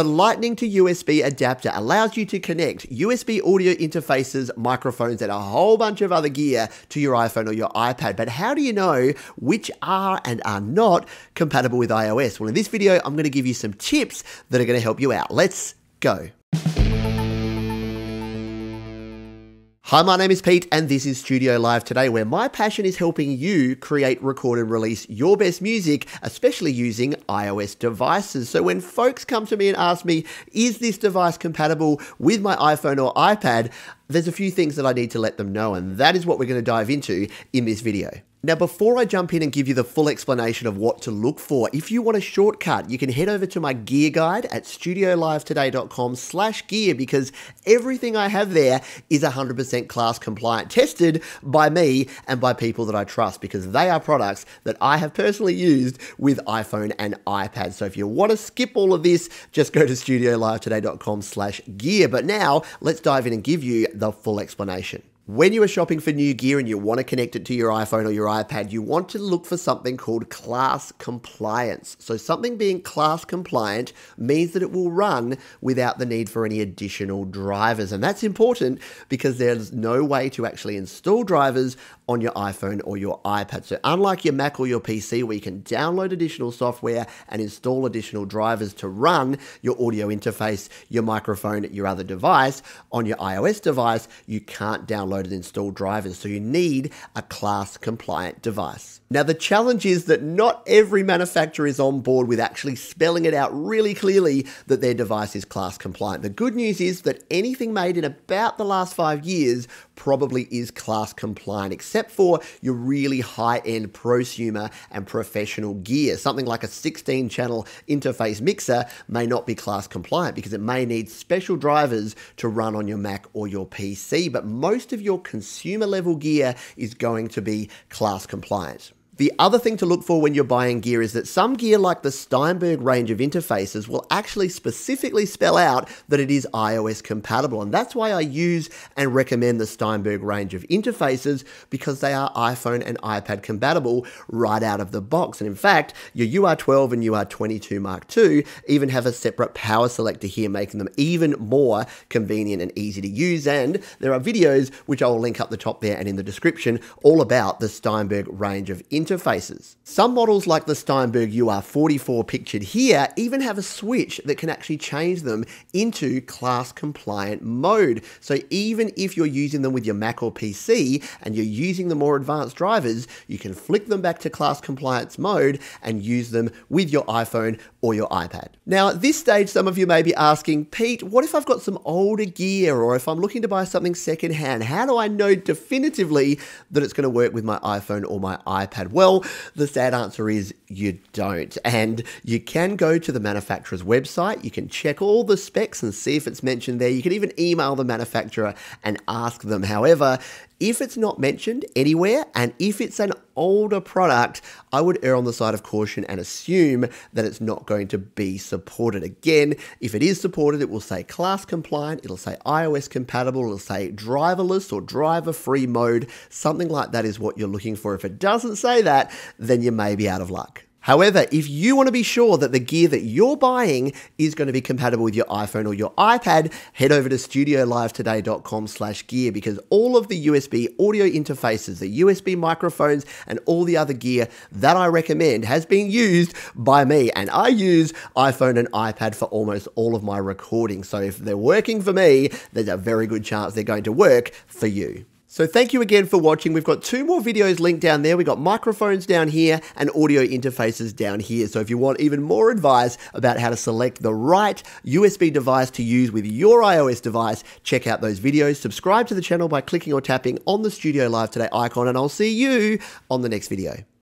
The Lightning to USB adapter allows you to connect USB audio interfaces, microphones, and a whole bunch of other gear to your iPhone or your iPad. But how do you know which are and are not compatible with iOS? Well, in this video, I'm going to give you some tips that are going to help you out. Let's go. Hi, my name is Pete, and this is Studio Live today, where my passion is helping you create, record, and release your best music, especially using iOS devices. So, when folks come to me and ask me, is this device compatible with my iPhone or iPad? There's a few things that I need to let them know, and that is what we're going to dive into in this video. Now, before I jump in and give you the full explanation of what to look for, if you want a shortcut, you can head over to my gear guide at studiolivetoday.com slash gear because everything I have there is 100% class compliant, tested by me and by people that I trust because they are products that I have personally used with iPhone and iPad. So if you want to skip all of this, just go to studiolivetoday.com slash gear. But now let's dive in and give you the full explanation. When you are shopping for new gear and you want to connect it to your iPhone or your iPad, you want to look for something called class compliance. So, something being class compliant means that it will run without the need for any additional drivers. And that's important because there's no way to actually install drivers on your iPhone or your iPad. So, unlike your Mac or your PC, where you can download additional software and install additional drivers to run your audio interface, your microphone, your other device, on your iOS device, you can't download and install drivers. So, you need a class compliant device. Now, the challenge is that not every manufacturer is on board with actually spelling it out really clearly that their device is class compliant. The good news is that anything made in about the last five years probably is class compliant, except for your really high end prosumer and professional gear. Something like a 16 channel interface mixer may not be class compliant because it may need special drivers to run on your Mac or your PC, but most of your consumer level gear is going to be class compliant. The other thing to look for when you're buying gear is that some gear like the Steinberg range of interfaces will actually specifically spell out that it is iOS compatible. And that's why I use and recommend the Steinberg range of interfaces because they are iPhone and iPad compatible right out of the box. And in fact, your UR12 and UR22 Mark II even have a separate power selector here, making them even more convenient and easy to use. And there are videos, which I'll link up the top there and in the description, all about the Steinberg range of interfaces interfaces. Some models like the Steinberg UR44 pictured here even have a switch that can actually change them into class compliant mode. So even if you're using them with your Mac or PC and you're using the more advanced drivers, you can flick them back to class compliance mode and use them with your iPhone or your iPad. Now at this stage, some of you may be asking, Pete, what if I've got some older gear or if I'm looking to buy something secondhand? How do I know definitively that it's going to work with my iPhone or my iPad? Well, the sad answer is you don't. And you can go to the manufacturer's website, you can check all the specs and see if it's mentioned there. You can even email the manufacturer and ask them. However, if it's not mentioned anywhere and if it's an older product, I would err on the side of caution and assume that it's not going to be supported. Again, if it is supported, it will say class compliant, it'll say iOS compatible, it'll say driverless or driver free mode. Something like that is what you're looking for. If it doesn't say that, then you may be out of luck. However, if you want to be sure that the gear that you're buying is going to be compatible with your iPhone or your iPad, head over to studiolivetoday.com slash gear because all of the USB audio interfaces, the USB microphones, and all the other gear that I recommend has been used by me. And I use iPhone and iPad for almost all of my recording. So if they're working for me, there's a very good chance they're going to work for you. So thank you again for watching. We've got two more videos linked down there. We've got microphones down here and audio interfaces down here. So if you want even more advice about how to select the right USB device to use with your iOS device, check out those videos. Subscribe to the channel by clicking or tapping on the Studio Live Today icon and I'll see you on the next video.